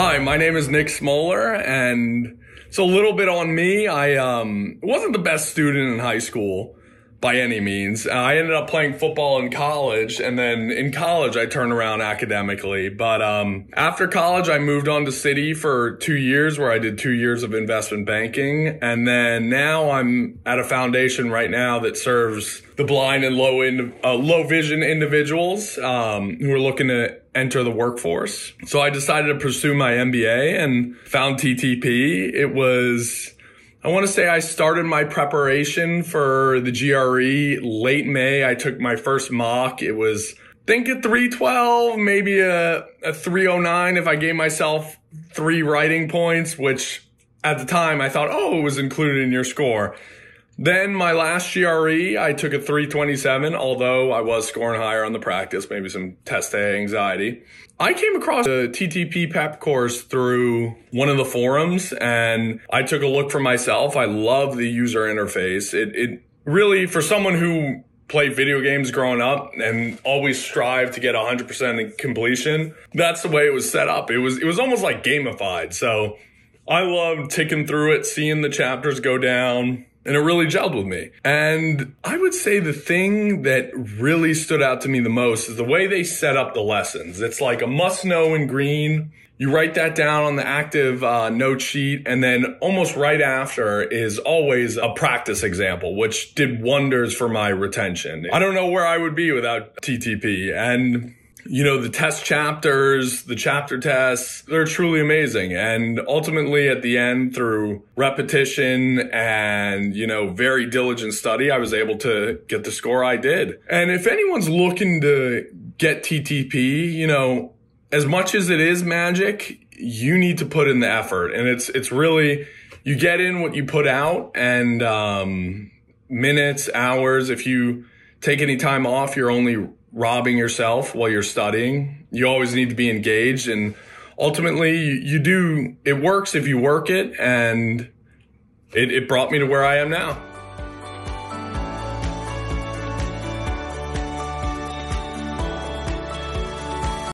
Hi, my name is Nick Smoller, and it's a little bit on me. I um, wasn't the best student in high school by any means. I ended up playing football in college, and then in college I turned around academically. But um, after college, I moved on to Citi for two years, where I did two years of investment banking, and then now I'm at a foundation right now that serves the blind and low in, uh, low vision individuals um, who are looking to enter the workforce. So I decided to pursue my MBA and found TTP. It was I want to say I started my preparation for the GRE late May. I took my first mock. It was, I think a 312, maybe a, a 309 if I gave myself three writing points, which at the time I thought, oh, it was included in your score. Then my last GRE, I took a 327, although I was scoring higher on the practice, maybe some test day anxiety. I came across a TTP PEP course through one of the forums and I took a look for myself. I love the user interface. It, it really, for someone who played video games growing up and always strive to get 100% completion, that's the way it was set up. It was, it was almost like gamified. So I loved ticking through it, seeing the chapters go down, and it really gelled with me. And I would say the thing that really stood out to me the most is the way they set up the lessons. It's like a must know in green. You write that down on the active uh, note sheet, and then almost right after is always a practice example, which did wonders for my retention. I don't know where I would be without TTP. And you know, the test chapters, the chapter tests, they're truly amazing. And ultimately at the end through repetition and, you know, very diligent study, I was able to get the score I did. And if anyone's looking to get TTP, you know, as much as it is magic, you need to put in the effort. And it's, it's really, you get in what you put out and, um, minutes, hours. If you take any time off, you're only robbing yourself while you're studying. You always need to be engaged and ultimately you, you do, it works if you work it and it, it brought me to where I am now.